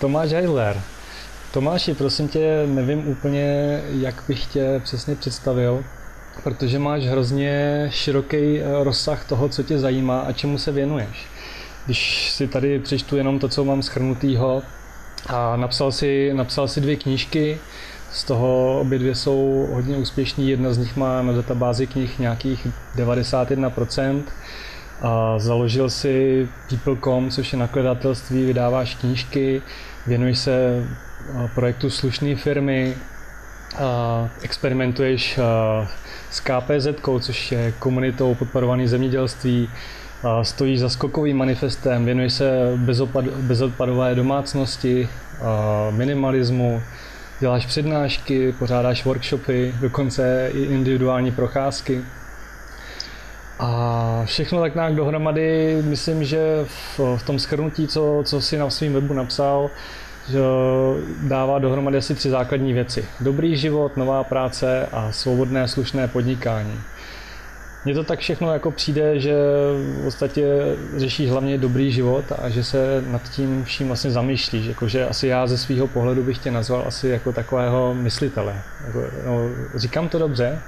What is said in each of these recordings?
Tomáš Heidler. Tomáši, prosím tě, nevím úplně, jak bych tě přesně představil, protože máš hrozně široký eh, rozsah toho, co tě zajímá a čemu se věnuješ. Když si tady přečtu jenom to, co mám schrnutýho, a napsal si, napsal si dvě knížky, z toho obě dvě jsou hodně úspěšný, jedna z nich má na databázi knih nějakých 91%. A založil si People.com, což je nakladatelství, vydáváš knížky, věnuješ se projektu slušné firmy, experimentuješ s KPZ, což je komunitou podporovaný zemědělství, stojíš za skokovým manifestem, věnuješ se bezopad, bezodpadové domácnosti, minimalismu, děláš přednášky, pořádáš workshopy, dokonce i individuální procházky. A všechno tak nějak dohromady, myslím, že v, v tom schrnutí, co, co si na svém webu napsal, že dává dohromady asi tři základní věci. Dobrý život, nová práce a svobodné slušné podnikání. Mně to tak všechno jako přijde, že v podstatě řešíš hlavně dobrý život a že se nad tím vším vlastně zamýšlíš. Jakože asi já ze svého pohledu bych tě nazval asi jako takového myslitele. Jako, no, říkám to dobře?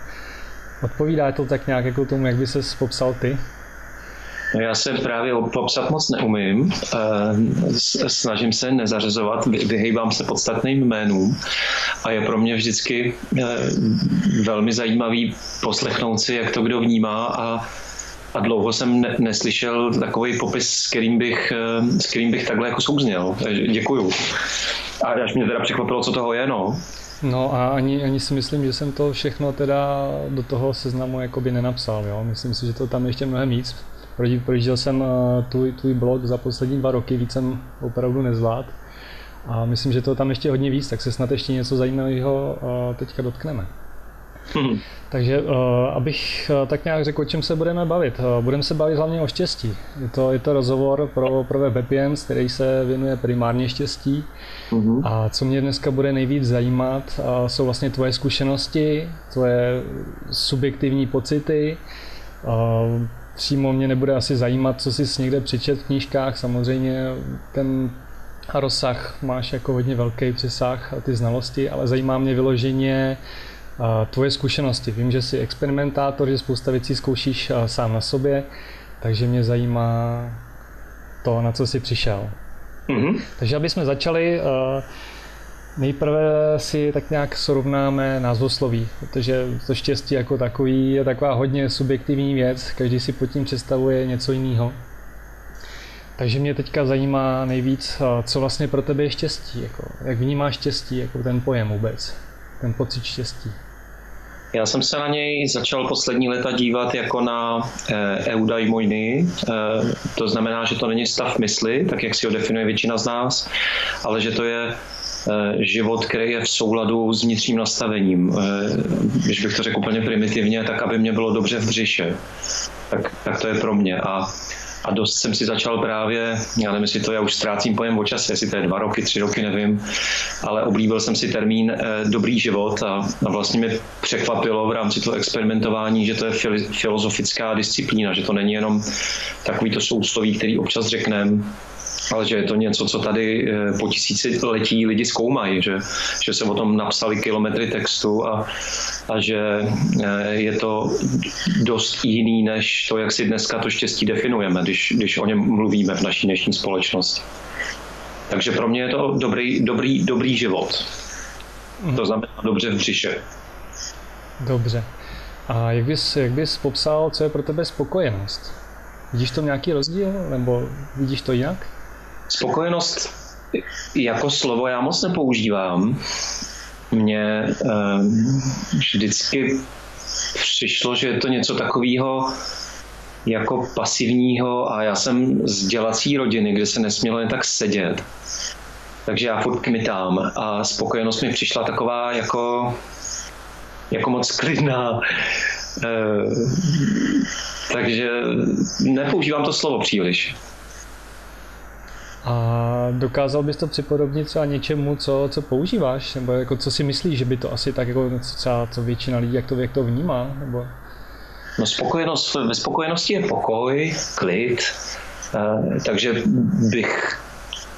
Odpovídá to tak nějak jako tomu, jak by se popsal ty? No já se právě popsat moc neumím. Eh, snažím se nezařazovat, vyhejbám se podstatným jménům a je pro mě vždycky eh, velmi zajímavý poslechnout si, jak to kdo vnímá a a dlouho jsem ne, neslyšel takový popis, s kterým bych, eh, s kterým bych takhle jako souzněl. Děkuju. A až mě teda překvapilo, co toho je, no. No a ani, ani si myslím, že jsem to všechno teda do toho seznamu jakoby nenapsal, jo. Myslím si, že to tam ještě mnohem víc. Projížděl jsem eh, tvůj, tvůj blog za poslední dva roky, víc jsem opravdu nezvlád. A myslím, že to tam ještě hodně víc, tak se snad ještě něco zajímavého eh, teďka dotkneme. Hmm. Takže uh, abych uh, tak nějak řekl, o čem se budeme bavit. Uh, budeme se bavit hlavně o štěstí. Je to, je to rozhovor pro, pro web který se věnuje primárně štěstí. Hmm. A co mě dneska bude nejvíc zajímat, uh, jsou vlastně tvoje zkušenosti, tvoje subjektivní pocity, uh, přímo mě nebude asi zajímat, co jsi někde přečet v knížkách. Samozřejmě ten rozsah máš jako hodně velký přesah a ty znalosti, ale zajímá mě vyloženě tvoje zkušenosti. Vím, že jsi experimentátor, že spousta věcí zkoušíš sám na sobě, takže mě zajímá to, na co jsi přišel. Mm-hmm. Takže aby jsme začali, nejprve si tak nějak srovnáme názvosloví, protože to štěstí jako takový je taková hodně subjektivní věc, každý si pod tím představuje něco jiného. Takže mě teďka zajímá nejvíc, co vlastně pro tebe je štěstí, jako, jak vnímáš štěstí, jako ten pojem vůbec, ten pocit štěstí. Já jsem se na něj začal poslední leta dívat jako na e, eudaimoiny. E, to znamená, že to není stav mysli, tak jak si ho definuje většina z nás, ale že to je e, život, který je v souladu s vnitřním nastavením. E, když bych to řekl úplně primitivně, tak aby mě bylo dobře v břiše. Tak, tak to je pro mě. A a dost jsem si začal právě, já nevím, jestli to já už ztrácím pojem o čase, jestli to je dva roky, tři roky, nevím, ale oblíbil jsem si termín eh, dobrý život a, a vlastně mi překvapilo v rámci toho experimentování, že to je filozofická disciplína, že to není jenom takový to sousloví, který občas řekneme, ale že je to něco, co tady eh, po letí lidi zkoumají, že, že se o tom napsali kilometry textu a, a že eh, je to dost jiný, než to, jak si dneska to štěstí definujeme, když, když o něm mluvíme v naší dnešní společnosti. Takže pro mě je to dobrý, dobrý, dobrý život. To znamená dobře v břiše. Dobře. A jak bys, jak bys popsal, co je pro tebe spokojenost? Vidíš to nějaký rozdíl, nebo vidíš to jinak? Spokojenost jako slovo já moc nepoužívám. Mně um, vždycky přišlo, že je to něco takového jako pasivního a já jsem z dělací rodiny, kde se nesmělo jen tak sedět. Takže já furt kmitám a spokojenost mi přišla taková jako, jako moc klidná. E, takže nepoužívám to slovo příliš. A dokázal bys to připodobnit třeba něčemu, co, co používáš? Nebo jako co si myslíš, že by to asi tak jako třeba co většina lidí, jak to, jak to vnímá? Nebo... No spokojenost, ve spokojenosti je pokoj, klid, eh, takže bych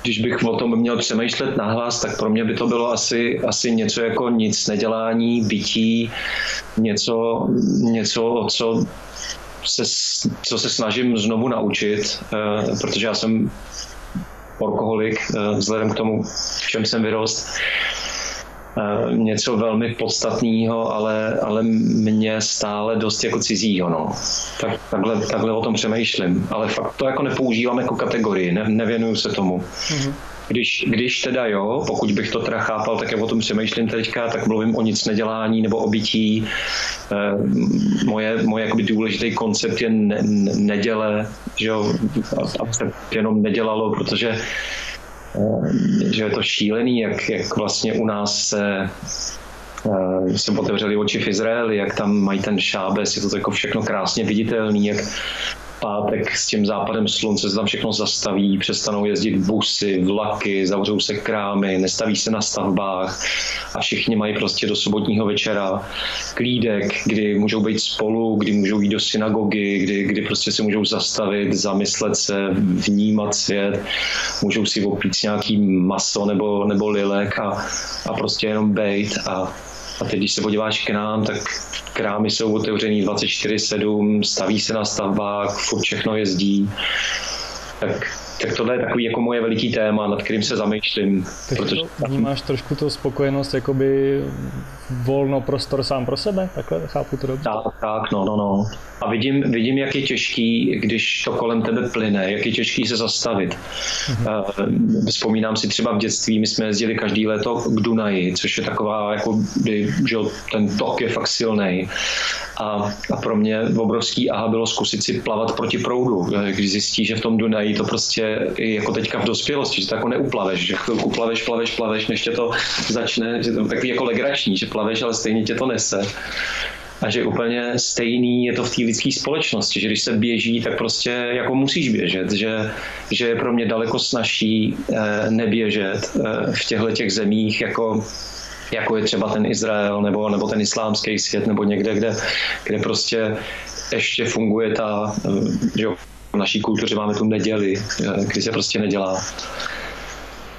když bych o tom měl přemýšlet nahlas, tak pro mě by to bylo asi, asi něco jako nic nedělání, bytí, něco, něco co se, co se snažím znovu naučit, eh, protože já jsem alkoholik, eh, vzhledem k tomu, v čem jsem vyrost. Eh, něco velmi podstatného, ale, ale mě stále dost jako cizího. No. Tak, takhle, takhle o tom přemýšlím. Ale fakt to jako nepoužívám jako kategorii, ne, nevěnuju se tomu. Mm-hmm. Když, když teda jo, pokud bych to teda chápal, tak já o tom přemýšlím teďka, tak mluvím o nic nedělání nebo o bytí. Eh, moje, moje jakoby důležitý koncept je ne, neděle, že jo, a se jenom nedělalo, protože že je to šílený, jak, jak vlastně u nás se uh, se otevřeli oči v Izraeli, jak tam mají ten šábes, je to jako všechno krásně viditelný, jak pátek s tím západem slunce se tam všechno zastaví, přestanou jezdit busy, vlaky, zavřou se krámy, nestaví se na stavbách a všichni mají prostě do sobotního večera klídek, kdy můžou být spolu, kdy můžou jít do synagogy, kdy, kdy prostě se můžou zastavit, zamyslet se, vnímat svět, můžou si opít nějaký maso nebo, nebo lilek a, a prostě jenom bejt a a teď, když se podíváš k nám, tak krámy jsou otevřený 24-7, staví se na stavbách, furt všechno jezdí. Tak tak tohle je takový jako moje veliký téma, nad kterým se zamýšlím. Tak protože... to vnímáš trošku tu spokojenost, jakoby volno prostor sám pro sebe? Takhle chápu to dobře? Tak, tak, no, no, no. A vidím, vidím, jak je těžký, když to kolem tebe plyne, jak je těžký se zastavit. Mm-hmm. Vzpomínám si třeba v dětství, my jsme jezdili každý léto k Dunaji, což je taková, jako, že ten tok je fakt silný. A, a pro mě obrovský aha bylo zkusit si plavat proti proudu, když zjistí, že v tom Dunaji to prostě jako teďka v dospělosti, že to jako neuplaveš, že chvilku plaveš, plaveš, plaveš, než tě to začne, že to takový jako legrační, že plaveš, ale stejně tě to nese. A že úplně stejný je to v té lidské společnosti, že když se běží, tak prostě jako musíš běžet, že, že je pro mě daleko snažší eh, neběžet eh, v těchto těch zemích jako jako je třeba ten Izrael nebo, nebo ten islámský svět nebo někde, kde, kde prostě ještě funguje ta, eh, že v naší kultuře máme tu neděli, eh, kdy se prostě nedělá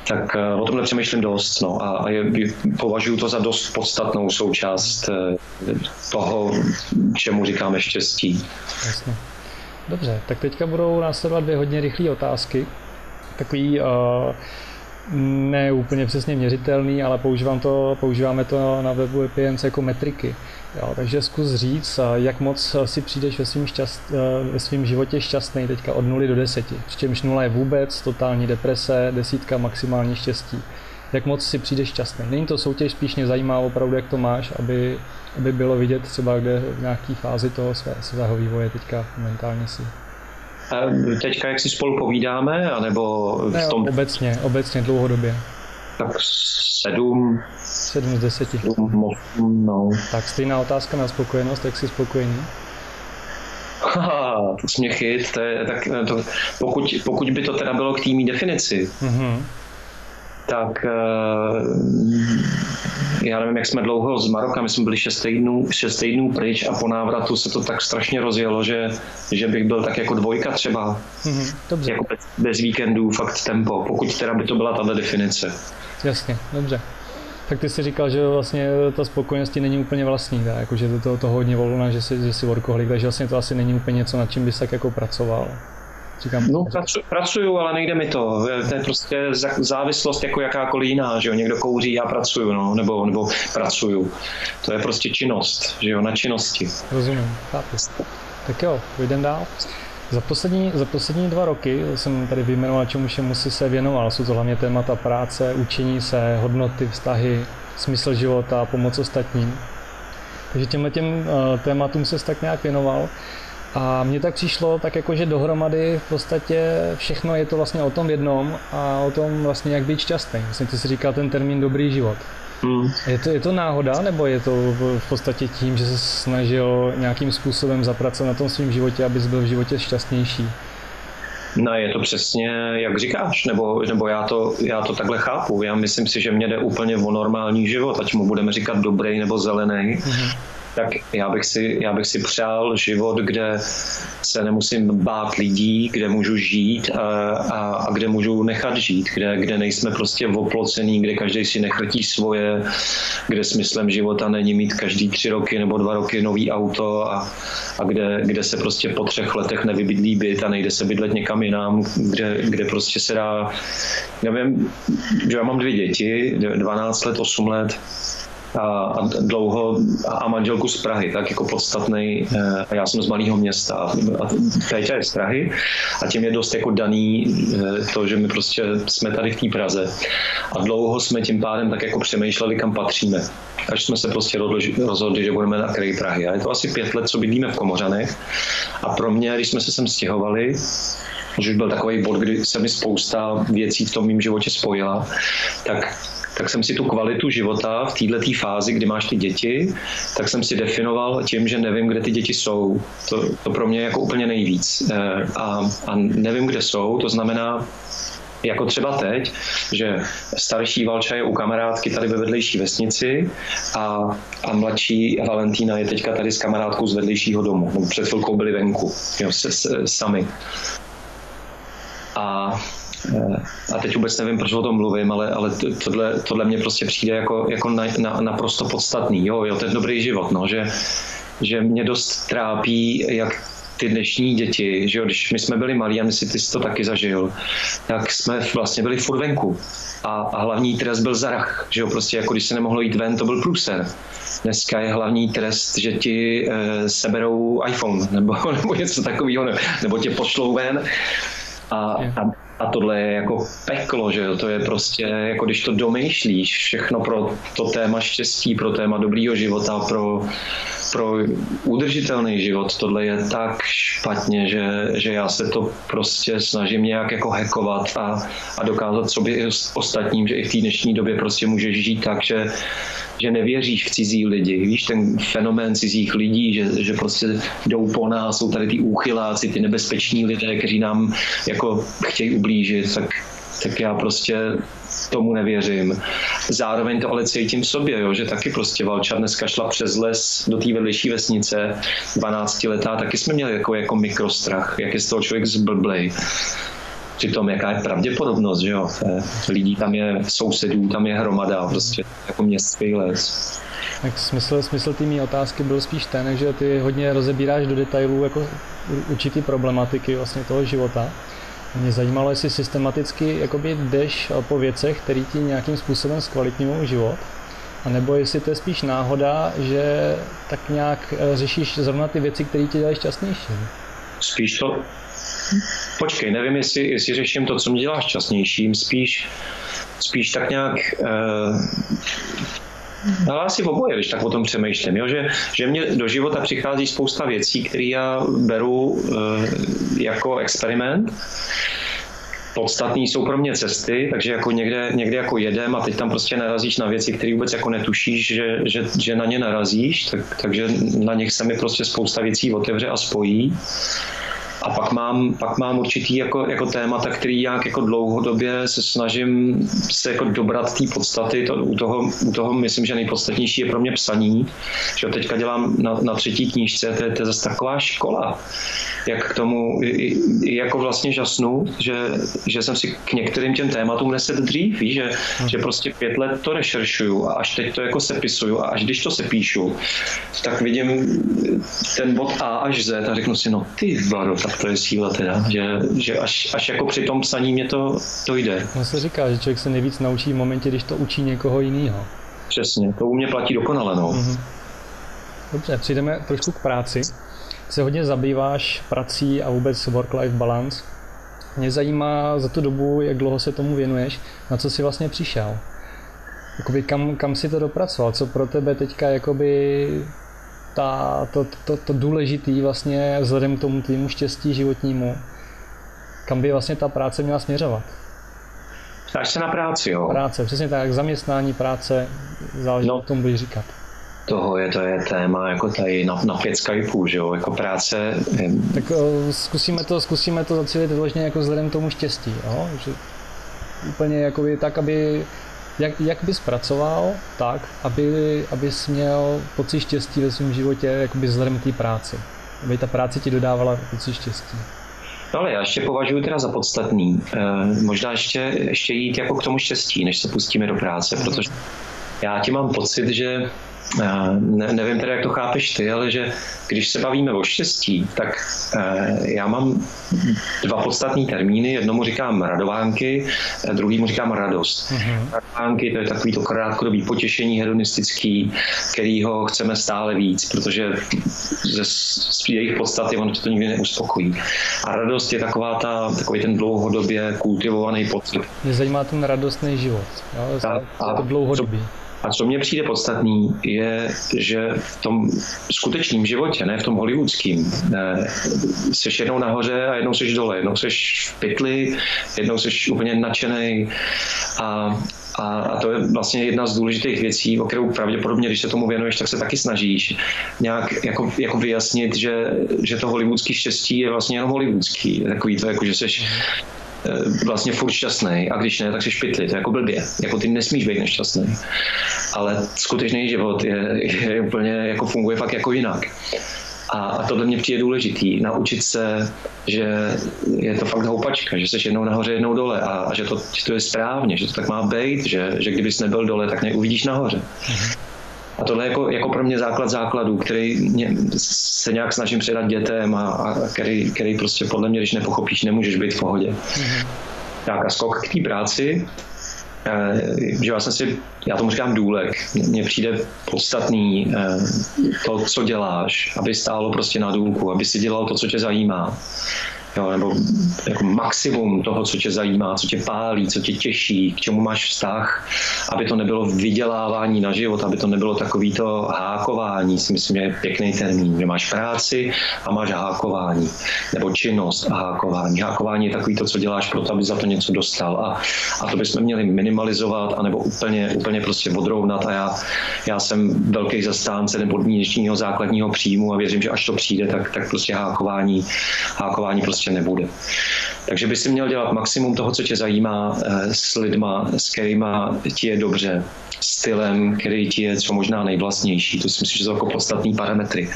tak eh, o tomhle přemýšlím dost no, a, je, považuji to za dost podstatnou součást toho, čemu říkáme štěstí. Jasně. Dobře, tak teďka budou následovat dvě hodně rychlé otázky. Takový uh, ne úplně přesně měřitelný, ale používám to, používáme to na webu EPMC jako metriky. Jo, takže zkus říct, jak moc si přijdeš ve svém, šťast, ve svým životě šťastný teďka od 0 do 10. Přičemž 0 je vůbec, totální deprese, desítka maximální štěstí. Jak moc si přijdeš šťastný. Není to soutěž, spíš mě zajímá opravdu, jak to máš, aby, aby bylo vidět třeba, kde v nějaké fázi toho své, svého vývoje teďka momentálně si. Teďka, jak si spolu povídáme, anebo v tom... Ne, obecně, obecně dlouhodobě. Tak sedm. Sedm z deseti. Sedm, no. Tak stejná otázka na spokojenost, jak jsi spokojený? Haha, to jsi mě chyt, to je, tak to, pokud, pokud by to teda bylo k týmí definici, mm-hmm tak eh, já nevím, jak jsme dlouho z Maroka, my jsme byli 6 týdnů, 6 týdnů pryč a po návratu se to tak strašně rozjelo, že, že bych byl tak jako dvojka třeba. Mm-hmm, dobře. Jako bez, bez víkendů, fakt tempo, pokud teda by to byla tato definice. Jasně, dobře. Tak ty jsi říkal, že vlastně ta spokojenost není úplně vlastní, tak? Jako, že to, to, to hodně volná, že jsi, že jsi workoholik, takže vlastně to asi není úplně něco, nad čím bys tak jako pracoval. Říkám, no, pracu, pracuju, ale nejde mi to. To je prostě závislost jako jakákoliv jiná, že jo. Někdo kouří, já pracuju, no, nebo, nebo pracuju. To je prostě činnost, že jo, na činnosti. Rozumím, chápu. Tak jo, jdem dál. Za poslední, za poslední dva roky jsem tady vyjmenoval, čemu všemu si se věnoval. Jsou to hlavně témata práce, učení se, hodnoty, vztahy, smysl života, pomoc ostatním. Takže těmhle těm uh, tématům se tak nějak věnoval. A mně tak přišlo tak jako, že dohromady v podstatě všechno je to vlastně o tom jednom a o tom vlastně jak být šťastný. Vlastně ty si říkal ten termín dobrý život. Hmm. Je, to, je to náhoda, nebo je to v, v podstatě tím, že se snažil nějakým způsobem zapracovat na tom svém životě, abys byl v životě šťastnější? No, je to přesně, jak říkáš, nebo, nebo já, to, já to takhle chápu. Já myslím si, že mě jde úplně o normální život, ať mu budeme říkat dobrý nebo zelený. Mm-hmm tak já bych, si, já bych si přál život, kde se nemusím bát lidí, kde můžu žít a, a, a kde můžu nechat žít, kde, kde nejsme prostě oplocený, kde každý si nechrtí svoje, kde smyslem života není mít každý tři roky nebo dva roky nový auto a, a kde, kde se prostě po třech letech nevybydlí byt a nejde se bydlet někam jinam, kde, kde prostě se dá, nevím, že já mám dvě děti, 12 let, 8 let, a, a dlouho a manželku z Prahy, tak jako podstatný. Eh, a já jsem z malého města a Péťa je z Prahy a tím je dost jako daný eh, to, že my prostě jsme tady v té Praze. A dlouho jsme tím pádem tak jako přemýšleli, kam patříme. Až jsme se prostě rozhodli, že budeme na kraji Prahy. A je to asi pět let, co bydlíme v Komořanech. A pro mě, když jsme se sem stěhovali, že už byl takový bod, kdy se mi spousta věcí v tom mém životě spojila, tak tak jsem si tu kvalitu života v této fázi, kdy máš ty děti, tak jsem si definoval tím, že nevím, kde ty děti jsou. To, to pro mě je jako úplně nejvíc. Eh, a, a nevím, kde jsou, to znamená, jako třeba teď, že starší Valča je u kamarádky tady ve vedlejší vesnici a, a mladší Valentína je teďka tady s kamarádkou z vedlejšího domu. Před chvilkou byli venku, jo, se, se, sami. A a teď vůbec nevím, proč o tom mluvím, ale, ale tohle, tohle mě prostě přijde jako, jako na, na, naprosto podstatný. Jo, jo, je dobrý život, no, že, že mě dost trápí, jak ty dnešní děti, že jo, když my jsme byli malí a myslím, ty jsi to taky zažil, tak jsme vlastně byli furt venku. A, a hlavní trest byl zarach, že jo, prostě jako když se nemohlo jít ven, to byl průser. Dneska je hlavní trest, že ti e, seberou iPhone nebo, nebo něco takového, nebo tě pošlou ven a, a, a tohle je jako peklo, že to je prostě, jako když to domýšlíš, všechno pro to téma štěstí, pro téma dobrýho života, pro, pro udržitelný život, tohle je tak špatně, že, že já se to prostě snažím nějak jako hekovat a, a dokázat sobě ostatním, že i v té dnešní době prostě můžeš žít tak, že že nevěříš v cizí lidi. Víš, ten fenomén cizích lidí, že, že prostě jdou po nás, jsou tady ty úchyláci, ty nebezpeční lidé, kteří nám jako chtějí ublížit, tak, tak já prostě tomu nevěřím. Zároveň to ale cítím v sobě, jo, že taky prostě Valča dneska šla přes les do té vedlejší vesnice, 12 letá, taky jsme měli jako, jako mikrostrach, jak je z toho člověk zblblej. Přitom jaká je pravděpodobnost, že jo? Lidí tam je, sousedů tam je hromada, prostě jako městský les. Tak smysl, smysl té otázky byl spíš ten, že ty hodně rozebíráš do detailů jako určitý problematiky vlastně toho života. Mě zajímalo, jestli systematicky jakoby jdeš po věcech, které ti nějakým způsobem zkvalitňují život, a nebo jestli to je spíš náhoda, že tak nějak eh, řešíš zrovna ty věci, které ti dělají šťastnější. Spíš to, Počkej, nevím, jestli, jestli řeším to, co mě dělá šťastnějším, spíš, spíš tak nějak uh, ale asi oboje, když tak o tom přemýšlím, jo? Že, že mě do života přichází spousta věcí, které já beru uh, jako experiment. Podstatný jsou pro mě cesty, takže jako někde, někde jako jedem a teď tam prostě narazíš na věci, které vůbec jako netušíš, že, že, že na ně narazíš, tak, takže na nich se mi prostě spousta věcí otevře a spojí. A pak mám, pak mám určitý jako, jako témata, který jak jako dlouhodobě se snažím se jako dobrat té podstaty. To, u, toho, u toho myslím, že nejpodstatnější je pro mě psaní. Že teďka dělám na, na třetí knížce, to je, to je zase taková škola jak k tomu jako vlastně žasnu, že, že jsem si k některým těm tématům neset dřív, víš, že, hmm. že prostě pět let to rešeršuju a až teď to jako sepisuju a až když to sepíšu, tak vidím ten bod A až Z a řeknu si, no ty vado, tak to je síla teda, že, že až, až jako při tom psaní mě to, to jde. No se říká, že člověk se nejvíc naučí v momentě, když to učí někoho jiného. Přesně, to u mě platí dokonale, no. Mm-hmm. Dobře, přijdeme trošku k práci se hodně zabýváš prací a vůbec work-life balance. Mě zajímá za tu dobu, jak dlouho se tomu věnuješ, na co jsi vlastně přišel. Jakoby kam, kam si to dopracoval, co pro tebe teďka jakoby ta, to, to, to důležitý vlastně vzhledem k tomu tvýmu štěstí životnímu, kam by vlastně ta práce měla směřovat? Ptáš se na práci, jo? Práce, přesně tak, zaměstnání, práce, záleží, no, tomu budeš říkat toho je, to je téma jako tady na, na pět Skypeů, že jo, jako práce. Tak o, zkusíme to, zkusíme to zacílit vyloženě jako vzhledem tomu štěstí, jo? Že úplně jako tak, aby jak, jak bys pracoval tak, aby, abys měl pocit štěstí ve svém životě jakoby vzhledem té práci? Aby ta práce ti dodávala pocit štěstí. No ale já ještě považuji teda za podstatný eh, možná ještě, ještě jít jako k tomu štěstí, než se pustíme do práce, protože já ti mám pocit, že ne, nevím teda, jak to chápeš ty, ale že když se bavíme o štěstí, tak eh, já mám dva podstatní termíny. Jednomu říkám radovánky, druhýmu říkám radost. Mm-hmm. Radovánky to je takový to krátkodobý potěšení hedonistický, kterýho chceme stále víc, protože ze jejich podstaty ono to nikdy neuspokojí. A radost je taková ta, takový ten dlouhodobě kultivovaný pocit. Mě zajímá ten radostný život. Jo? A, a to dlouhodobý. A co mně přijde podstatný, je, že v tom skutečném životě, ne v tom hollywoodském, jsi jednou nahoře a jednou jsi dole, jednou jsi v pytli, jednou jsi úplně nadšený a a, a to je vlastně jedna z důležitých věcí, o kterou pravděpodobně, když se tomu věnuješ, tak se taky snažíš nějak jako, jako vyjasnit, že, že to hollywoodský štěstí je vlastně jenom hollywoodský. Takový to, jako že Eh, vlastně furt šťastný a když ne, tak si špitli, to je jako blbě. Jako ty nesmíš být nešťastný. Ale skutečný život je, je úplně, jako funguje fakt jako jinak. A, a tohle mě přijde důležitý, naučit se, že je to fakt houpačka, že jsi jednou nahoře, jednou dole a, a že, to, že to je správně, že to tak má být, že, že kdybys nebyl dole, tak neuvidíš nahoře. Mm-hmm. A tohle je jako, jako pro mě základ základů, který mě, se nějak snažím předat dětem a, a který, který prostě podle mě, když nepochopíš, nemůžeš být v pohodě. Mm-hmm. Tak a skok k té práci, eh, že já jsem si, já tomu říkám důlek, mně přijde podstatný eh, to, co děláš, aby stálo prostě na důlku, aby si dělal to, co tě zajímá jo, nebo jako maximum toho, co tě zajímá, co tě pálí, co tě těší, k čemu máš vztah, aby to nebylo vydělávání na život, aby to nebylo takový to hákování, si myslím, je pěkný termín, že máš práci a máš hákování, nebo činnost a hákování. Hákování je takový to, co děláš pro to, aby za to něco dostal a, a to bychom měli minimalizovat, anebo úplně, úplně prostě odrovnat a já, já jsem velký zastánce nepodmínečního základního příjmu a věřím, že až to přijde, tak, tak prostě hákování, hákování prostě prostě nebude. Takže by si měl dělat maximum toho, co tě zajímá eh, s lidma, s kterými ti je dobře, stylem, který ti je co možná nejvlastnější. To si myslím, že jsou jako podstatní parametry.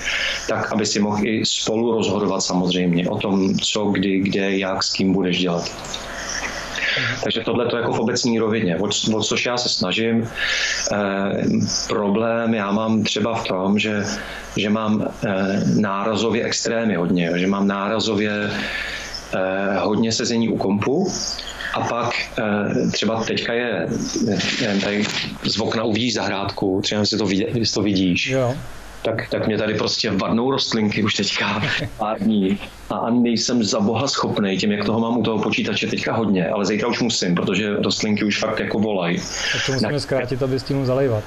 Tak, aby si mohl i spolu rozhodovat samozřejmě o tom, co, kdy, kde, jak, s kým budeš dělat. Takže tohle to jako v obecní rovině, o, o což já se snažím. E, problém já mám třeba v tom, že, že mám e, nárazově extrémy hodně, že mám nárazově e, hodně sezení u kompu, a pak třeba teďka je, tady z okna uvidíš zahrádku, třeba si to, vidí, to vidíš. Jo tak, tak mě tady prostě vadnou rostlinky už teďka pár dní a nejsem za boha schopný tím, jak toho mám u toho počítače teďka hodně, ale zítra už musím, protože rostlinky už fakt jako volají. Tak to musíme zkrátit, aby s tím zalejvat.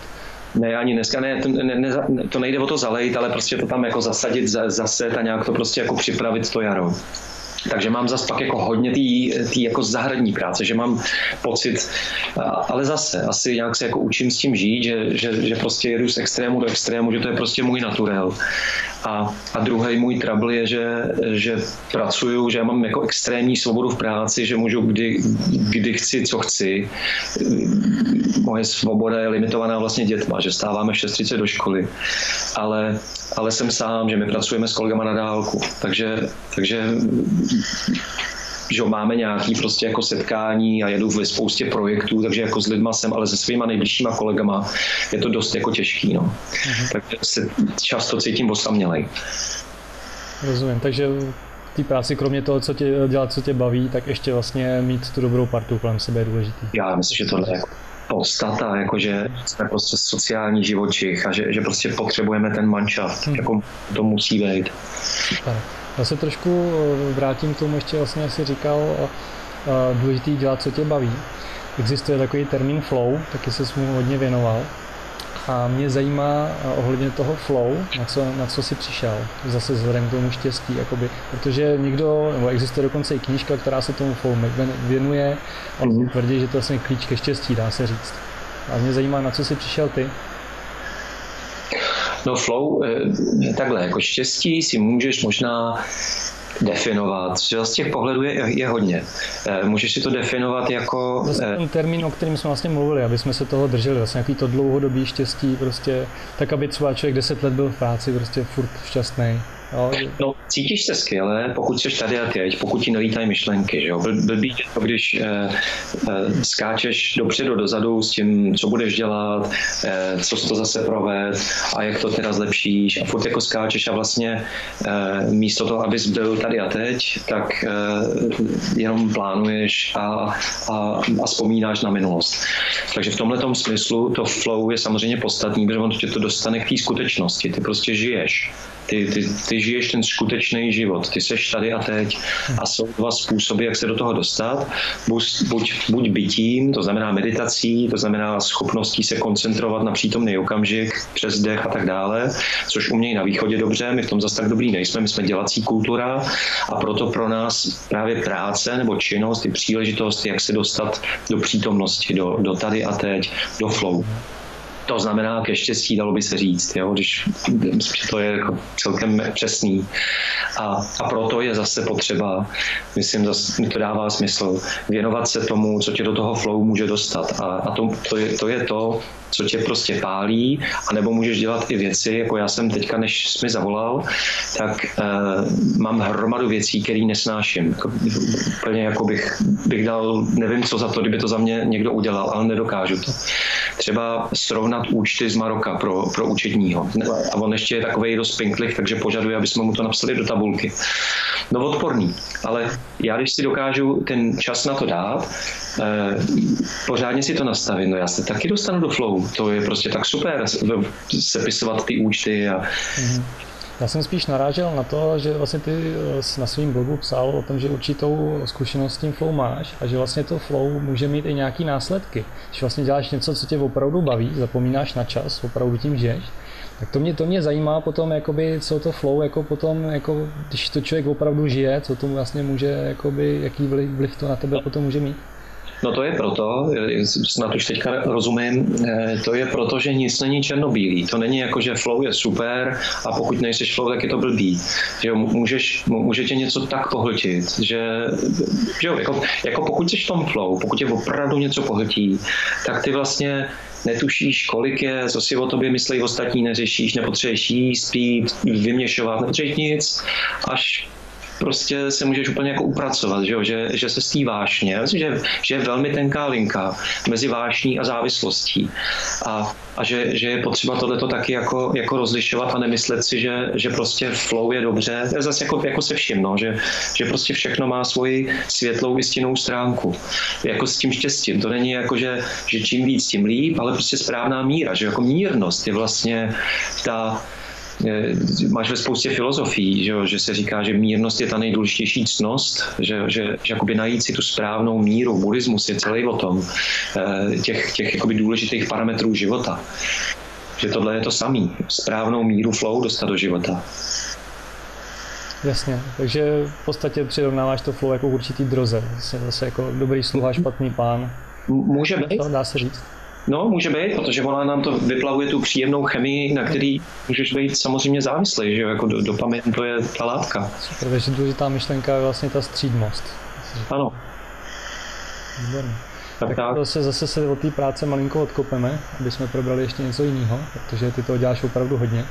Ne, ani dneska ne to, ne, ne, to nejde o to zalejt, ale prostě to tam jako zasadit, zase a nějak to prostě jako připravit to jaro. Takže mám zase pak jako hodně té jako zahradní práce, že mám pocit, ale zase asi nějak se jako učím s tím žít, že, že, že prostě jedu z extrému do extrému, že to je prostě můj naturel. A, a druhý můj trouble je, že, že pracuju, že já mám jako extrémní svobodu v práci, že můžu kdy, kdy chci, co chci. Moje svoboda je limitovaná vlastně dětma, že stáváme v 6.30 do školy. Ale, ale jsem sám, že my pracujeme s kolegama na dálku. Takže, takže že máme nějaký prostě jako setkání a jedu ve spoustě projektů, takže jako s lidma jsem, ale se svýma nejbližšíma kolegama je to dost jako těžký, no. Uh-huh. Takže se často cítím osamělej. Rozumím, takže té práci, kromě toho, co tě dělat, co tě baví, tak ještě vlastně mít tu dobrou partu kolem sebe je důležitý. Já myslím, že tohle je jako podstata, jakože jsme prostě sociální živočich a že, že prostě potřebujeme ten manšaft, hmm. jako to musí být. Super. Já se trošku eh, vrátím k tomu, ještě vlastně asi říkal, eh, eh, důležitý dělat, co tě baví. Existuje takový termín flow, taky se mu hodně věnoval. A mě zajímá ohledně toho flow, na co, na co jsi přišel, zase vzhledem k tomu štěstí, jakoby, protože někdo, nebo existuje dokonce i knížka, která se tomu flow věnuje, a mm-hmm. tvrdí, že to je vlastně klíč ke štěstí, dá se říct. A mě zajímá, na co jsi přišel ty. No flow, eh, takhle, jako štěstí si můžeš možná definovat, že z těch pohledů je, je hodně. Eh, můžeš si to definovat jako... Zase ten termín, o kterém jsme vlastně mluvili, aby jsme se toho drželi, vlastně nějaký to dlouhodobý štěstí, prostě tak, aby třeba člověk 10 let byl v práci, prostě furt šťastný. No, no, cítíš se skvěle, pokud jsi tady a teď, pokud ti nelítají myšlenky. Že jo? Blbý je to, když eh, eh, skáčeš dopředu, dozadu s tím, co budeš dělat, eh, co to zase proved a jak to teda zlepšíš a furt jako skáčeš a vlastně eh, místo toho, abys byl tady a teď, tak eh, jenom plánuješ a, a, a vzpomínáš na minulost. Takže v tomhle smyslu to flow je samozřejmě podstatný, protože on tě to dostane k té skutečnosti. Ty prostě žiješ. Ty, ty, ty žiješ ten skutečný život, ty seš tady a teď a jsou dva způsoby, jak se do toho dostat. Buď, buď, buď bytím, to znamená meditací, to znamená schopností se koncentrovat na přítomný okamžik, přes dech a tak dále, což umějí na východě dobře, my v tom zase tak dobrý nejsme, my jsme dělací kultura a proto pro nás právě práce nebo činnost, ty příležitost, jak se dostat do přítomnosti, do, do tady a teď, do flow. To znamená ke štěstí, dalo by se říct, jo, když to je jako celkem přesný. A, a proto je zase potřeba, myslím, zase to dává smysl, věnovat se tomu, co tě do toho flow může dostat. A, a to, to, je, to je to, co tě prostě pálí, anebo můžeš dělat i věci, jako já jsem teďka, než jsi mi zavolal, tak uh, mám hromadu věcí, které nesnáším. Jako, úplně jako bych, bych dal, nevím co za to, kdyby to za mě někdo udělal, ale nedokážu to. Třeba srovnat účty z Maroka pro, pro účetního. A on ještě je takový dost pinklich, takže požaduje, aby jsme mu to napsali do tabulky. No odporný, ale já když si dokážu ten čas na to dát, eh, pořádně si to nastavit, no já se taky dostanu do flow. To je prostě tak super, sepisovat ty účty a mm-hmm. Já jsem spíš narážel na to, že vlastně ty eh, na svém blogu psal o tom, že určitou zkušenost s tím flow máš a že vlastně to flow může mít i nějaký následky. Když vlastně děláš něco, co tě opravdu baví, zapomínáš na čas, opravdu tím žiješ, tak to mě, to mě zajímá potom, jakoby, co to flow, jako potom, jako, když to člověk opravdu žije, co tomu vlastně může, jakoby, jaký vliv, vliv to na tebe potom může mít. No to je proto, snad už teďka rozumím, eh, to je proto, že nic není černobílý. To není jako, že flow je super a pokud nejseš flow, tak je to blbý. Že můžeš, může tě něco tak pohltit, že, že jo, jako, jako pokud jsi v tom flow, pokud tě opravdu něco pohltí, tak ty vlastně netušíš, kolik je, co si o tobě myslí ostatní, neřešíš, nepotřebuješ jíst, pít, vyměšovat, nepotřebuješ nic, až prostě se můžeš úplně jako upracovat, že, jo? že, že se z té vášně, že, že je velmi tenká linka mezi vášní a závislostí a, a že, že je potřeba tohleto taky jako, jako rozlišovat a nemyslet si, že, že prostě flow je dobře, je zase jako, jako se vším, no, že, že prostě všechno má svoji světlou i stinnou stránku. Jako s tím štěstím, to není jako, že, že čím víc, tím líp, ale prostě správná míra, že jako mírnost je vlastně ta, máš ve spoustě filozofií, že, že se říká, že mírnost je ta nejdůležitější cnost, že, že, že jakoby najít si tu správnou míru, buddhismus je celý o tom, eh, těch, těch jakoby důležitých parametrů života. Že tohle je to samý, správnou míru flow dostat do života. Jasně, takže v podstatě přirovnáváš to flow jako určitý droze, zase jako dobrý sluha, špatný pán. Může být. To dá se říct. No, může být, protože ona nám to vyplavuje tu příjemnou chemii, na který můžeš být samozřejmě závislý, že jo, jako do, dopamin to je ta látka. Super, takže důležitá myšlenka je vlastně ta střídmost. Ano. Výborně. Tak, tak, tak. Zase, zase se od té práce malinko odkopeme, aby jsme probrali ještě něco jiného, protože ty to děláš opravdu hodně.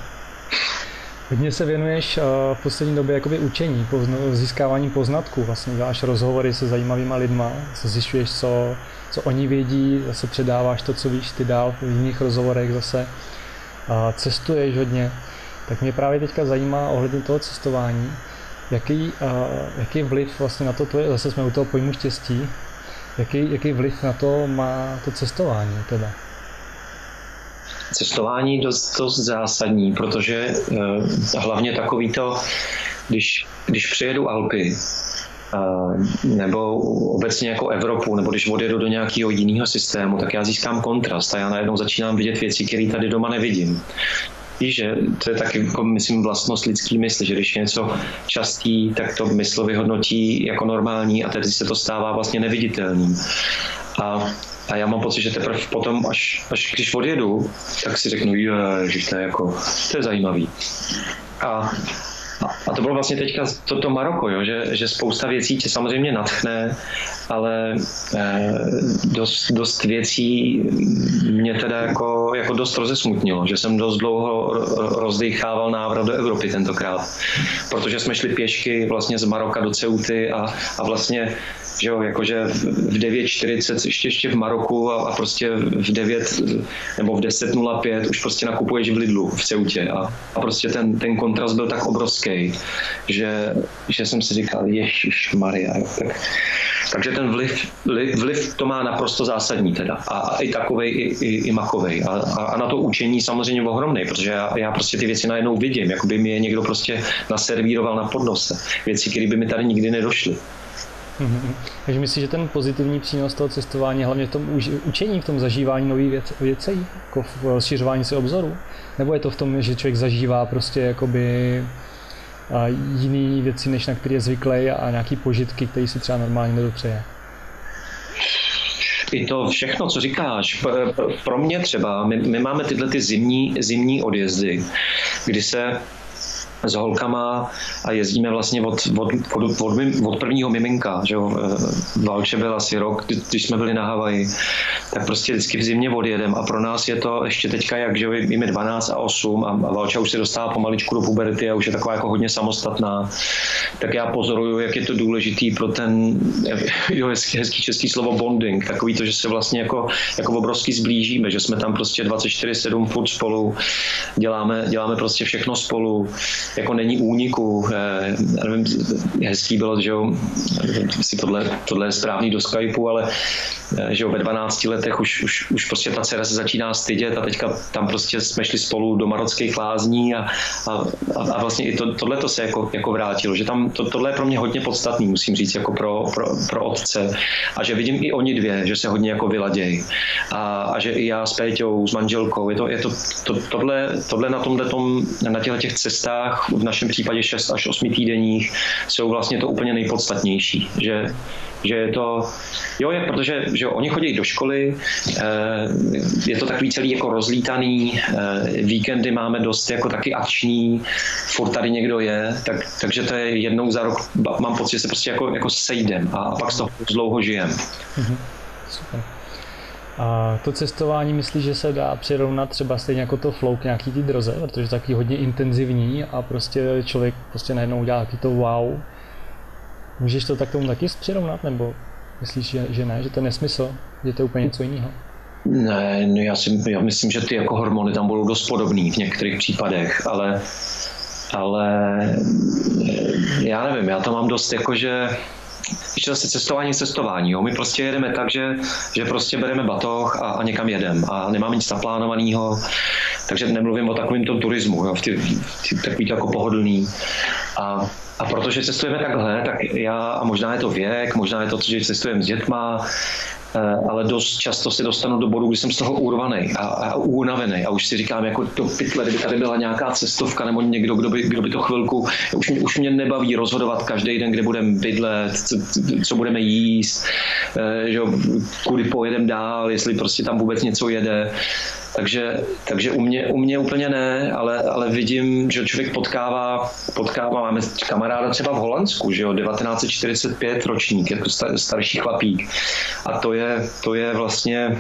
Hodně se věnuješ uh, v poslední době jakoby učení, pozno, získávání poznatků, vlastně děláš rozhovory se zajímavýma lidma, zjišťuješ, co, co oni vědí, zase předáváš to, co víš ty dál v jiných rozhovorech zase. Cestuješ hodně. Tak mě právě teďka zajímá ohledně toho cestování, jaký, jaký vliv vlastně na to, to je, zase jsme u toho pojmu štěstí, jaký, jaký vliv na to má to cestování tebe? Cestování dost, dost zásadní, protože uh, hlavně takový to, když, když přijedu Alpy, nebo obecně jako Evropu, nebo když odjedu do nějakého jiného systému, tak já získám kontrast a já najednou začínám vidět věci, které tady doma nevidím. Víš, že to je taky, jako, myslím, vlastnost lidský mysli, že když je něco častý, tak to mysl vyhodnotí jako normální a tedy se to stává vlastně neviditelným. A, a já mám pocit, že teprve potom, až, až když odjedu, tak si řeknu, že to je jako, to je zajímavý. A a to bylo vlastně teďka toto to Maroko, jo, že, že spousta věcí tě samozřejmě natchne, ale eh, dost, dost věcí mě teda jako, jako dost rozesmutnilo, že jsem dost dlouho rozdechával návrat do Evropy tentokrát, protože jsme šli pěšky vlastně z Maroka do Ceuty a, a vlastně že jo, jakože v 9.40 ještě, ještě v Maroku a, a prostě v 9 nebo v 10.05 už prostě nakupuješ v Lidlu v Ceutě a, a prostě ten, ten kontrast byl tak obrovský, že, že jsem si říkal, ježiš Maria, tak, takže ten vliv, vliv to má naprosto zásadní teda. A, a i takovej, i, i, i makovej. A, a, a, na to učení samozřejmě ohromný, protože já, já prostě ty věci najednou vidím, jako by mi je někdo prostě naservíroval na podnose. Věci, které by mi tady nikdy nedošly. Mm-hmm. Takže myslíš, že ten pozitivní přínos toho cestování, hlavně v tom učení, v tom zažívání nových věc, věcí, jako v rozšiřování si obzoru? Nebo je to v tom, že člověk zažívá prostě jakoby jiný věci, než na které je zvyklý a nějaký požitky, které si třeba normálně nedopřeje? I to všechno, co říkáš, pro mě třeba, my, my máme tyhle ty zimní, zimní odjezdy, kdy se s holkama a jezdíme vlastně od, od, od, od, od prvního miminka. Že jo? Eh, Valče byl asi rok, když jsme byli na Havaji, tak prostě vždycky v zimě odjedem a pro nás je to ještě teďka, jak že víme 12 a 8 a, a Valča už se dostává pomaličku do puberty a už je taková jako hodně samostatná, tak já pozoruju, jak je to důležitý pro ten, jo, hezký, hezký český slovo bonding, takový to, že se vlastně jako, jako obrovský zblížíme, že jsme tam prostě 24-7 furt spolu, děláme, děláme prostě všechno spolu, jako není úniku. Eh, já nevím, hezký bylo, že jo, si tohle, tohle je správný do Skypeu, ale eh, že jo, ve 12 letech už, už, už prostě ta dcera se začíná stydět a teďka tam prostě jsme šli spolu do marockých lázní a, a, a vlastně i to, tohle to se jako, jako vrátilo, že tam to, tohle je pro mě hodně podstatný, musím říct, jako pro, pro, pro otce a že vidím i oni dvě, že se hodně jako vyladějí a, a že i já s Péťou, s manželkou, je to, je to, to tohle, tohle na tomhle tom, na těchto těch cestách v našem případě 6 až 8 týdenních jsou vlastně to úplně nejpodstatnější, že že je to, jo, je, protože že oni chodí do školy, eh, je to takový celý jako rozlítaný, eh, víkendy máme dost jako taky akční, furt tady někdo je, tak, takže to je jednou za rok, mám pocit, že se prostě jako, jako sejdem a, pak z toho dlouho žijem. Mm-hmm. Super. A to cestování myslíš, že se dá přirovnat třeba stejně jako to flow k nějaký ty droze, protože je taky hodně intenzivní a prostě člověk prostě najednou udělá taky to wow. Můžeš to tak tomu taky přirovnat, nebo myslíš, že, že ne, že to je nesmysl, že to je úplně něco jiného? Ne, no já, si, já myslím, že ty jako hormony tam budou dost podobný v některých případech, ale ale já nevím, já to mám dost jako, že když zase cestování cestování. Jo. My prostě jedeme tak, že, že prostě bereme batoh a, a někam jedem a nemáme nic naplánovaného, takže nemluvím o takovém tom turismu, jo, v takový to jako pohodlný. A, a protože cestujeme takhle, tak já, a možná je to věk, možná je to, že cestujeme s dětma, ale dost často se dostanu do bodu, kdy jsem z toho urvaný a, a unavený a už si říkám, jako to pytle, kdyby tady byla nějaká cestovka nebo někdo, kdo by, kdo by to chvilku, už mě, už mě nebaví rozhodovat každý den, kde budeme bydlet, co, co budeme jíst, eh, že, kudy pojedeme dál, jestli prostě tam vůbec něco jede. Takže, takže u, mě, u mě úplně ne, ale, ale vidím, že člověk potkává, potkává, máme kamaráda třeba v Holandsku, že jo, 1945 ročník, jako star, starší chlapík. A to je, to je vlastně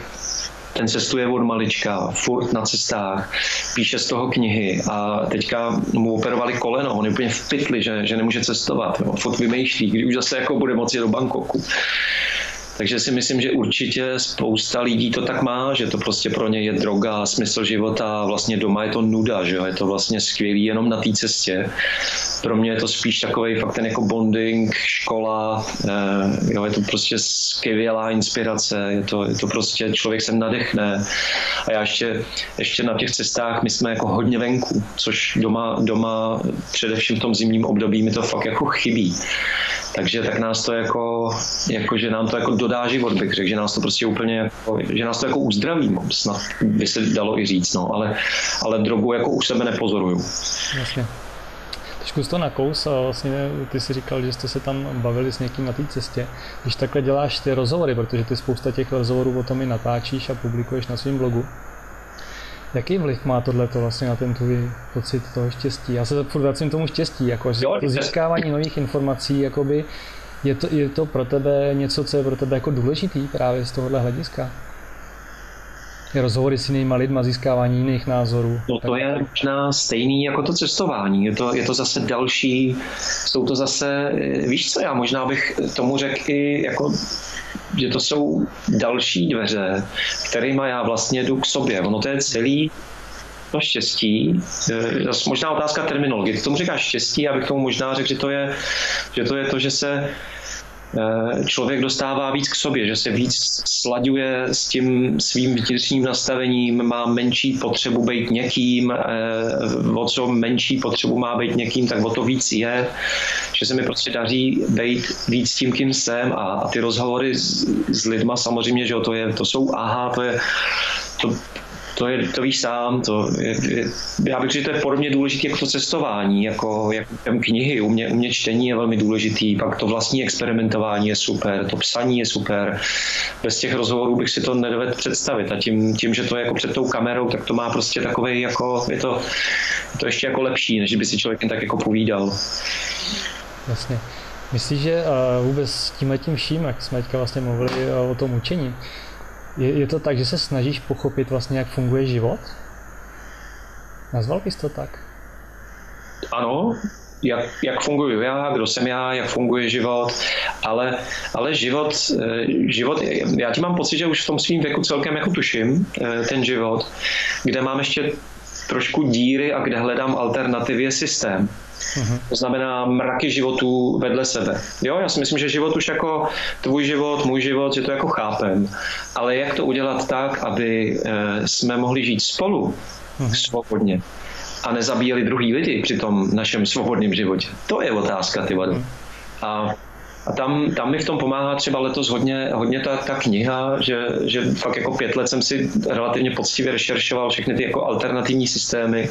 ten cestuje od malička, furt na cestách, píše z toho knihy a teďka mu operovali koleno, on je úplně v pytli, že, že nemůže cestovat, jo. furt vymýšlí, kdy už zase jako bude moci do Bangkoku. Takže si myslím, že určitě spousta lidí to tak má, že to prostě pro ně je droga, smysl života, vlastně doma je to nuda, že jo? je to vlastně skvělý jenom na té cestě. Pro mě je to spíš takový fakt ten jako bonding, škola, eh, jo, je to prostě skvělá inspirace, je to, je to prostě, člověk se nadechne. A já ještě, ještě na těch cestách, my jsme jako hodně venku, což doma, doma především v tom zimním období mi to fakt jako chybí. Takže tak nás to jako, jako že nám to jako dodá život, bych řekl, že nás to prostě úplně, jako, že nás to jako uzdraví, snad by se dalo i říct, no, ale, ale drogu jako u sebe nepozoruju. Jasně. Trošku to nakous a vlastně ty si říkal, že jste se tam bavili s někým na té cestě. Když takhle děláš ty rozhovory, protože ty spousta těch rozhovorů o tom i natáčíš a publikuješ na svém blogu, Jaký vliv má tohleto vlastně na ten tvůj pocit toho štěstí? Já se furt vracím tomu štěstí, jako že to získávání nových informací, jakoby, je to, je to pro tebe něco, co je pro tebe jako důležitý právě z tohohle hlediska? rozhovory s jinými lidmi, získávání jiných názorů. No to je možná stejný jako to cestování. Je to, je to zase další, jsou to zase, víš co, já možná bych tomu řekl i jako že to jsou další dveře, kterými já vlastně jdu k sobě. Ono to je celý to štěstí, možná otázka terminologie. Ty tomu říkáš štěstí, já bych tomu možná řekl, že to je, že to, je to, že se člověk dostává víc k sobě, že se víc slaďuje s tím svým vnitřním nastavením, má menší potřebu být někým, eh, o co menší potřebu má být někým, tak o to víc je, že se mi prostě daří být víc tím, kým jsem. A, a ty rozhovory s, s lidma samozřejmě, že to, je, to jsou aha, to je to, to, je, to víš sám, to je, je, já bych řekl, že to je podobně důležité jako to cestování, jako, jako knihy, u mě, u mě čtení je velmi důležitý, pak to vlastní experimentování je super, to psaní je super, bez těch rozhovorů bych si to nedovedl představit a tím, tím, že to je jako před tou kamerou, tak to má prostě takový jako, je to, je to ještě jako lepší, než by si člověk jen tak jako povídal. Jasně. Myslíš, že uh, vůbec s tím letím vším, jak jsme teďka vlastně mluvili uh, o tom učení, je, je to tak, že se snažíš pochopit vlastně, jak funguje život? Nazval bys to tak? Ano, jak, jak funguji já, kdo jsem já, jak funguje život, ale, ale život, eh, život, já ti mám pocit, že už v tom svým věku celkem jako tuším eh, ten život, kde mám ještě trošku díry a kde hledám alternativě systém. Mm-hmm. To znamená mraky životů vedle sebe. Jo, já si myslím, že život už jako tvůj život, můj život, že to jako chápem. Ale jak to udělat tak, aby eh, jsme mohli žít spolu mm-hmm. svobodně a nezabíjeli druhý lidi při tom našem svobodném životě? To je otázka, ty vado. Mm-hmm. A a tam, tam mi v tom pomáhá třeba letos hodně, hodně ta, ta kniha, že, že fakt jako pět let jsem si relativně poctivě rešeršoval všechny ty jako alternativní systémy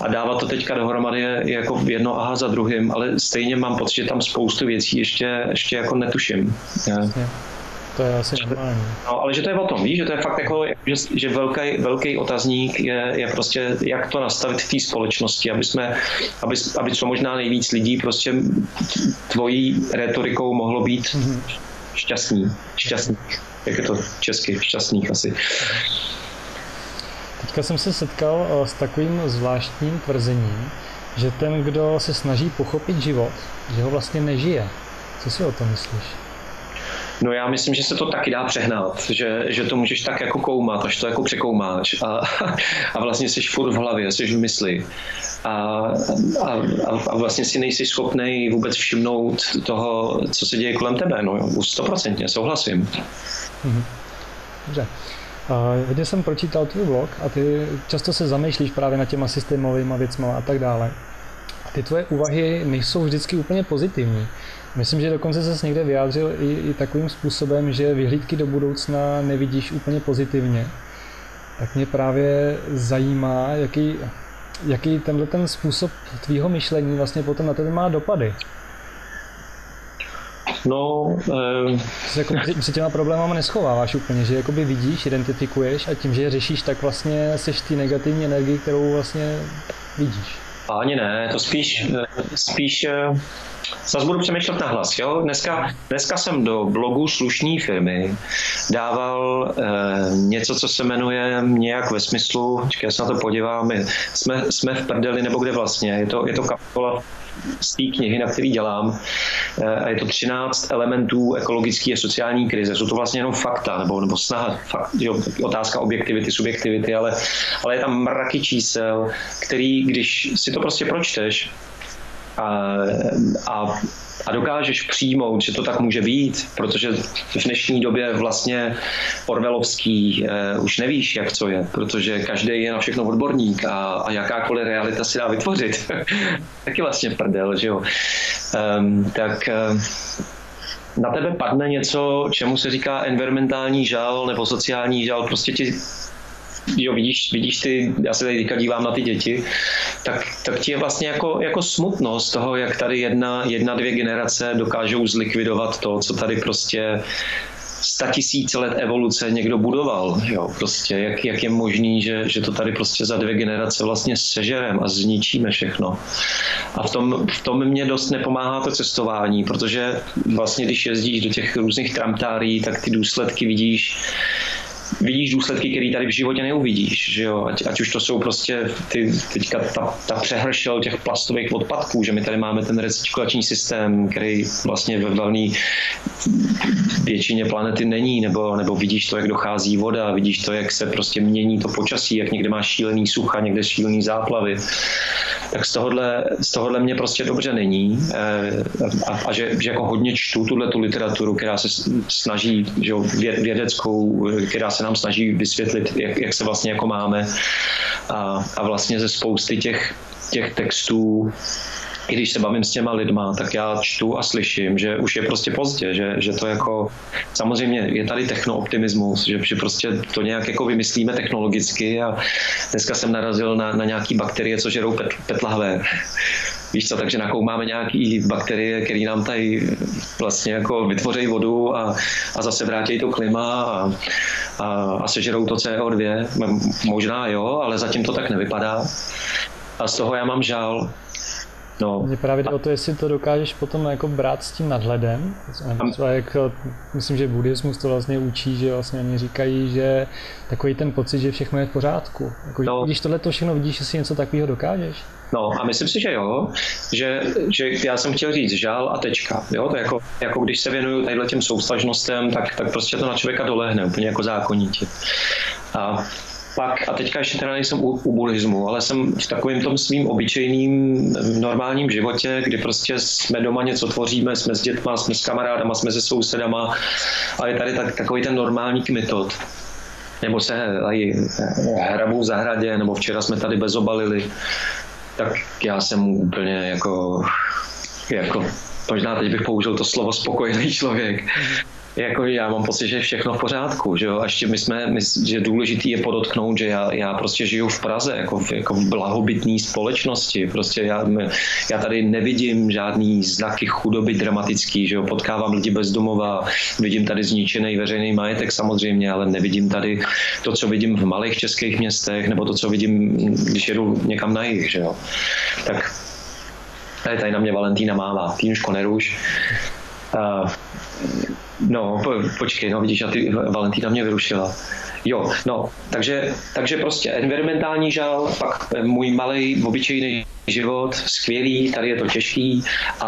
a dávat to teďka dohromady je, je jako jedno aha za druhým, ale stejně mám pocit, že tam spoustu věcí ještě, ještě jako netuším. Je. To je asi normální. No, ale že to je o tom, víš, že to je fakt jako, že, že velký, velký otazník je, je prostě, jak to nastavit v té společnosti, aby jsme, aby, aby co možná nejvíc lidí prostě tvojí retorikou mohlo být mm-hmm. šťastný, šťastný, jak je to česky, šťastných asi. Teďka jsem se setkal eh, s takovým zvláštním tvrzením, že ten, kdo se snaží pochopit život, že ho vlastně nežije. Co si o tom myslíš? No já myslím, že se to taky dá přehnat, že, že to můžeš tak jako koumat, až to jako překoumáš a, a vlastně jsi furt v hlavě, jsi v mysli a, a, a vlastně si nejsi schopný vůbec všimnout toho, co se děje kolem tebe. No jo, stoprocentně, souhlasím. Mhm. Dobře. Hodně jsem pročítal tvůj blog a ty často se zamýšlíš právě nad těma systémovými věcmi a tak dále. A ty tvoje úvahy nejsou vždycky úplně pozitivní. Myslím, že dokonce se někde vyjádřil i, i takovým způsobem, že vyhlídky do budoucna nevidíš úplně pozitivně. Tak mě právě zajímá, jaký, jaký tenhle ten způsob tvýho myšlení vlastně potom na tebe má dopady. No, eh... Se, jako, se těma problémama neschováváš úplně, že jakoby vidíš, identifikuješ a tím, že je řešíš, tak vlastně seš ty negativní energii, kterou vlastně vidíš. Ani ne, to spíš, spíš eh, Zase budu přemýšlet na hlas. Jo? Dneska, dneska jsem do blogu slušné firmy dával eh, něco, co se jmenuje nějak ve smyslu, čekaj, se na to podívám, jsme, jsme v prdeli nebo kde vlastně. Je to, je to kapitola z té knihy, na který dělám. Eh, je to 13 elementů ekologické a sociální krize. Jsou to vlastně jenom fakta, nebo, nebo snaha, fakt, jo, otázka objektivity, subjektivity, ale, ale je tam mraky čísel, který, když si to prostě pročteš, a, a a dokážeš přijmout, že to tak může být, protože v dnešní době vlastně Orvelovský eh, už nevíš, jak co je, protože každý je na všechno odborník a, a jakákoliv realita si dá vytvořit. Taky vlastně prdel, že jo. Um, tak um, na tebe padne něco, čemu se říká environmentální žal nebo sociální žal, prostě ti jo, vidíš, vidíš ty, já se tady teďka dívám na ty děti, tak, tak ti je vlastně jako, jako smutno z toho, jak tady jedna, jedna, dvě generace dokážou zlikvidovat to, co tady prostě tisíce let evoluce někdo budoval. Jo? Prostě jak, jak je možný, že, že to tady prostě za dvě generace vlastně sežerem a zničíme všechno. A v tom, v tom mě dost nepomáhá to cestování, protože vlastně když jezdíš do těch různých tramtárí, tak ty důsledky vidíš vidíš důsledky, které tady v životě neuvidíš, že jo? Ať, ať už to jsou prostě ty, teďka ta, ta přehršel těch plastových odpadků, že my tady máme ten recyklační systém, který vlastně ve velmi většině planety není, nebo, nebo vidíš to, jak dochází voda, vidíš to, jak se prostě mění to počasí, jak někde máš šílený sucha, někde šílený záplavy. Tak z tohohle, z tohohle mě prostě dobře není. Eh, a, a že, že jako hodně čtu tuhle tu literaturu, která se snaží, že vědeckou, která se nám snaží vysvětlit, jak, jak se vlastně jako máme. A, a vlastně ze spousty těch, těch textů i když se bavím s těma lidma, tak já čtu a slyším, že už je prostě pozdě, že, že to jako, samozřejmě je tady technooptimismus, že, že prostě to nějak jako vymyslíme technologicky a dneska jsem narazil na, na nějaký bakterie, co žerou pet, petlahvé. Víš co, takže nakoumáme nějaký bakterie, které nám tady vlastně jako vytvoří vodu a, a zase vrátí to klima a, a, a sežerou to CO2. Možná jo, ale zatím to tak nevypadá. A z toho já mám žal, No. Mě právě jde o to, jestli to dokážeš potom jako brát s tím nadhledem. Třeba jak, myslím, že buddhismus to vlastně učí, že vlastně oni říkají, že takový ten pocit, že všechno je v pořádku. Jako, no. Když tohle to všechno vidíš, jestli něco takového dokážeš. No a myslím si, že jo, že, že já jsem chtěl říct žál a tečka. Jo? To jako, jako když se věnuju tadyhle těm soustažnostem, tak, tak prostě to na člověka dolehne, úplně jako zákonitě. A pak, a teďka ještě teda nejsem u, u buddhismu, ale jsem v takovém tom svým obyčejným normálním životě, kdy prostě jsme doma něco tvoříme, jsme s dětma, jsme s kamarádama, jsme se sousedama a je tady tak, takový ten normální kmitot. Nebo se tady hrabu v zahradě, nebo včera jsme tady bezobalili. Tak já jsem úplně jako, jako možná teď bych použil to slovo spokojený člověk jako já mám pocit, že je všechno v pořádku, že jo, a ještě my jsme, my, že důležitý je podotknout, že já, já prostě žiju v Praze, jako v, jako v blahobytné společnosti, prostě já, já tady nevidím žádný znaky chudoby dramatický, že jo, potkávám lidi bez domova, vidím tady zničený veřejný majetek samozřejmě, ale nevidím tady to, co vidím v malých českých městech, nebo to, co vidím, když jedu někam na jich, že jo. Tak tady, tady na mě Valentína mává, Týnuško neruš. Uh, No, po, počkej, no vidíš, a ty Valentína mě vyrušila. Jo, no, takže, takže prostě environmentální žal, pak můj malý obyčejný život, skvělý, tady je to těžký a,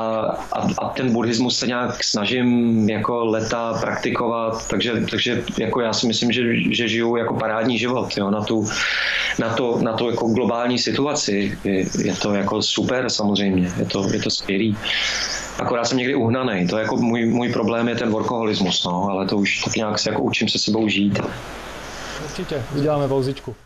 a, a ten buddhismus se nějak snažím jako leta praktikovat, takže, takže jako já si myslím, že, že žiju jako parádní život, jo, na tu, na to, na to jako globální situaci. Je, je to jako super samozřejmě, je to, je to skvělý. Akorát jsem někdy uhnaný. To je jako můj, můj problém je ten workoholismus, no, ale to už tak nějak se jako učím se sebou žít. Určitě, uděláme pauzičku.